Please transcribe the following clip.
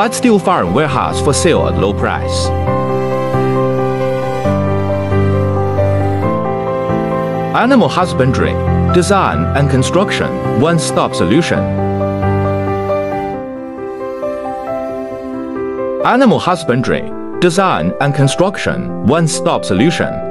Light steel farm warehouse for sale at low price. Animal husbandry, design and construction, one-stop solution. Animal husbandry, design and construction, one-stop solution.